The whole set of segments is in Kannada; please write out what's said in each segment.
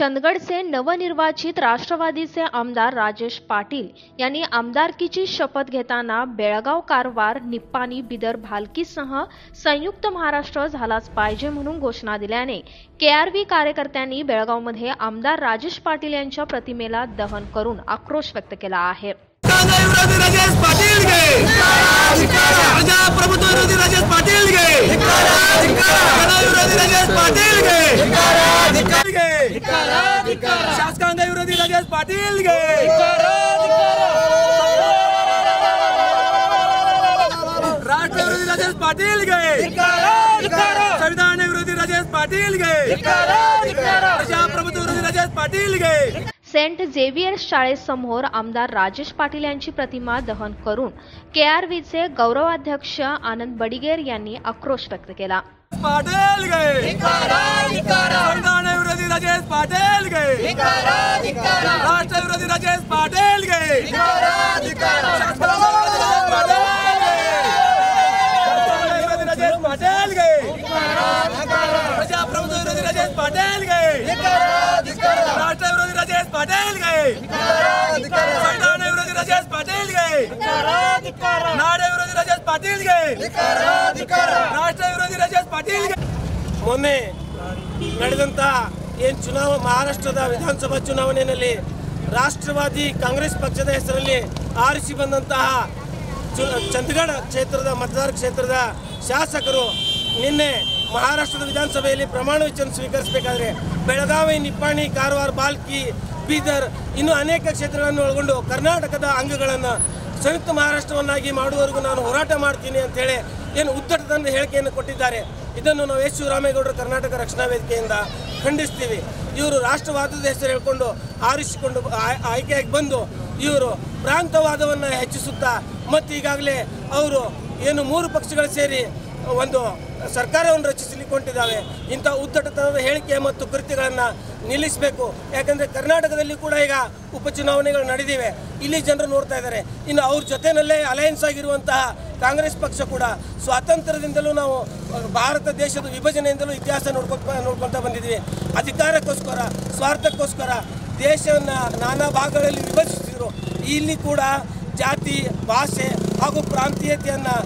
चंदगडचे नवनिर्वाचित राष्ट्रवादीचे आमदार राजेश पाटील यांनी आमदारकीची शपथ घेताना बेळगाव कारवार निप्पाणी बिदर भालकीसह संयुक्त महाराष्ट्र झालाच पाहिजे म्हणून घोषणा दिल्याने केआरव्ही कार्यकर्त्यांनी बेळगावमध्ये आमदार राजेश पाटील यांच्या प्रतिमेला दहन करून आक्रोश व्यक्त केला आहे कांदा विरोधी राजेश पाटील गे प्रजाप्रभुत्व विरोधी राजेश पाटील गे कांदा विरोधी राजेश पाटील गे शासकांदा विरोधी राजेश पाटील गे राष्ट्र विरोधी राजेश पाटील गे संविधान विरोधी राजेश पाटील गे प्रजाप्रभुत्व विरोधी राजेश पाटील गे सेंट झेवियर्स शाळेसमोर आमदार राजेश पाटील यांची प्रतिमा दहन करून केआरव्हीचे गौरवाध्यक्ष आनंद बडिगेर यांनी आक्रोश व्यक्त केला. पाटील गे संविधान विरोधी राजेश पाटील गे ರಾಜೇಶ್ ಪಾಟೇಲ್ಗೆ. ರಾಜೇಶ್ ಪಾಟೇಲ್ಗೆ ಪ್ರಜಾಪ್ರಭುತ್ವ ವಿರೋಧಿ ರಾಜೇಶ್ ಪಾಟೇಲ್ಗೆ. ರಾಷ್ಟ್ರ ರಾಜೇಶ್ ರಾಜೇಶ್ ವಿರೋಧಿ ರಾಜೇಶ್ ರಾಷ್ಟ್ರ ವಿರೋಧಿ ರಾಜೇಶ್ ಮೊನ್ನೆ ನಡೆದಂತ ಏನು ಚುನಾವಣೆ ಮಹಾರಾಷ್ಟ್ರದ ವಿಧಾನಸಭಾ ಚುನಾವಣೆಯಲ್ಲಿ ರಾಷ್ಟ್ರವಾದಿ ಕಾಂಗ್ರೆಸ್ ಪಕ್ಷದ ಹೆಸರಲ್ಲಿ ಆರಿಸಿ ಬಂದಂತಹ ಚಂದಗಡ ಕ್ಷೇತ್ರದ ಮತದಾರ ಕ್ಷೇತ್ರದ ಶಾಸಕರು ನಿನ್ನೆ ಮಹಾರಾಷ್ಟ್ರದ ವಿಧಾನಸಭೆಯಲ್ಲಿ ಪ್ರಮಾಣ ವಚನ ಸ್ವೀಕರಿಸಬೇಕಾದ್ರೆ ಬೆಳಗಾವಿ, ನಿಪ್ಪಾಣಿ, ಕಾರವಾರ, ಬಾಲ್ಕಿ, ಬೀದರ್ ಇನ್ನು ಅನೇಕ ಕ್ಷೇತ್ರಗಳನ್ನು ಒಳಗೊಂಡು ಕರ್ನಾಟಕದ ಅಂಗಗಳನ್ನು ಸಂಯುಕ್ತ ಮಹಾರಾಷ್ಟ್ರವನ್ನಾಗಿ ಮಾಡುವವರೆಗೂ ನಾನು ಹೋರಾಟ ಮಾಡ್ತೀನಿ ಅಂತೇಳಿ ಏನು ಉದ್ದಟದ ಹೇಳಿಕೆಯನ್ನು ಕೊಟ್ಟಿದ್ದಾರೆ. ಇದನ್ನು ನಾವು ಎಸ್ ಶಿವರಾಮೇಗೌಡರು ಕರ್ನಾಟಕ ರಕ್ಷಣಾ ವೇದಿಕೆಯಿಂದ ಖಂಡಿಸ್ತೀವಿ. ಇವರು ರಾಷ್ಟ್ರವಾದದ ಹೆಸರು ಹೇಳ್ಕೊಂಡು ಆರಿಸಿಕೊಂಡು ಆಯ್- ಆಯ್ಕೆಯಾಗಿ ಬಂದು ಇವರು ಪ್ರಾಂತವಾದವನ್ನು ಹೆಚ್ಚಿಸುತ್ತಾ, ಮತ್ತು ಈಗಾಗಲೇ ಅವರು ಏನು ಮೂರು ಪಕ್ಷಗಳು ಸೇರಿ ಒಂದು ಸರ್ಕಾರವನ್ನು ರಚಿಸಲಿಕ್ಕೊಂಡಿದ್ದಾವೆ ಇಂಥ ಉದ್ದಟತನದ ಹೇಳಿಕೆ ಮತ್ತು ಕೃತ್ಯಗಳನ್ನು ನಿಲ್ಲಿಸಬೇಕು. ಯಾಕಂದರೆ ಕರ್ನಾಟಕದಲ್ಲಿ ಕೂಡ ಈಗ ಉಪಚುನಾವಣೆಗಳು ನಡೆದಿವೆ. ಇಲ್ಲಿ ಜನರು ನೋಡ್ತಾ ಇದ್ದಾರೆ. ಇನ್ನು ಅವ್ರ ಜೊತೆಯಲ್ಲೇ ಅಲಯನ್ಸ್ ಆಗಿರುವಂತಹ ಕಾಂಗ್ರೆಸ್ ಪಕ್ಷ ಕೂಡ ಸ್ವಾತಂತ್ರ್ಯದಿಂದಲೂ ನಾವು ಭಾರತ ದೇಶದ ವಿಭಜನೆಯಿಂದಲೂ ಇತಿಹಾಸ ನೋಡ್ಕೊತ ನೋಡ್ಕೊತ ಬಂದಿದ್ದೀವಿ. ಅಧಿಕಾರಕ್ಕೋಸ್ಕರ, ಸ್ವಾರ್ಥಕ್ಕೋಸ್ಕರ ದೇಶವನ್ನು ನಾನಾ ಭಾಗಗಳಲ್ಲಿ ವಿಭಜಿಸಿದ್ರು ಇಲ್ಲಿ ಕೂಡ ಜಾತಿ, ಭಾಷೆ ಹಾಗೂ ಪ್ರಾಂತೀಯತೆಯನ್ನು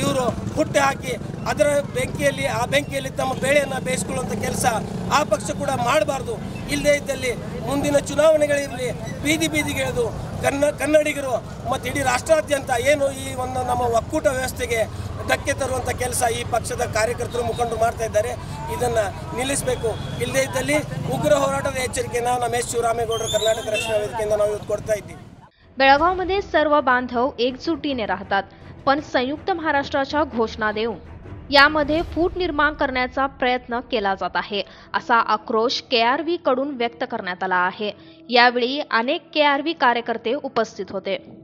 ಇವರು ಹುಟ್ಟು ಹಾಕಿ ಅದರ ಬೆಂಕಿಯಲ್ಲಿ ಆ ಬೆಂಕಿಯಲ್ಲಿ ತಮ್ಮ ಬೇಳೆಯನ್ನು ಬೇಯಿಸ್ಕೊಳ್ಳುವಂಥ ಕೆಲಸ ಆ ಪಕ್ಷ ಕೂಡ ಮಾಡಬಾರ್ದು ಇಲ್ಲದೇ ಇದ್ದಲ್ಲಿ ಮುಂದಿನ ಚುನಾವಣೆಗಳಿರಲಿ ಬೀದಿ ಬೀದಿಗೆ ಇಳಿದು ಕನ್ನ ಕನ್ನಡಿಗರು ಮತ್ತು ಇಡೀ ರಾಷ್ಟ್ರಾದ್ಯಂತ ಏನು ಈ ಒಂದು ನಮ್ಮ ಒಕ್ಕೂಟ ವ್ಯವಸ್ಥೆಗೆ ಧಕ್ಕೆ ತರುವಂಥ ಕೆಲಸ ಈ ಪಕ್ಷದ ಕಾರ್ಯಕರ್ತರು ಮುಖಂಡರು ಮಾಡ್ತಾ ಇದ್ದಾರೆ ಇದನ್ನು ನಿಲ್ಲಿಸಬೇಕು ಇಲ್ಲದೇ ಇದ್ದಲ್ಲಿ ಉಗ್ರ ಹೋರಾಟದ ಎಚ್ಚರಿಕೆಯನ್ನು ನಮ್ಮ ಎಸ್ ಶಿವರಾಮೇಗೌಡರು ಕರ್ನಾಟಕ ರಕ್ಷಣಾ ವೇದಿಕೆಯಿಂದ ನಾವು ಇವತ್ತು ಕೊಡ್ತಾ ಇದ್ದೀವಿ बेळगावमध्ये सर्व बांधव एकजुटीने राहतात पण संयुक्त महाराष्ट्राच्या घोषणा देऊन यामध्ये फूट निर्माण करण्याचा प्रयत्न केला जात आहे. असा आक्रोश के आरकडून व्यक्त करण्यात आला आहे. यावेळी अनेक के आर व्ही कार्यकर्ते उपस्थित होते.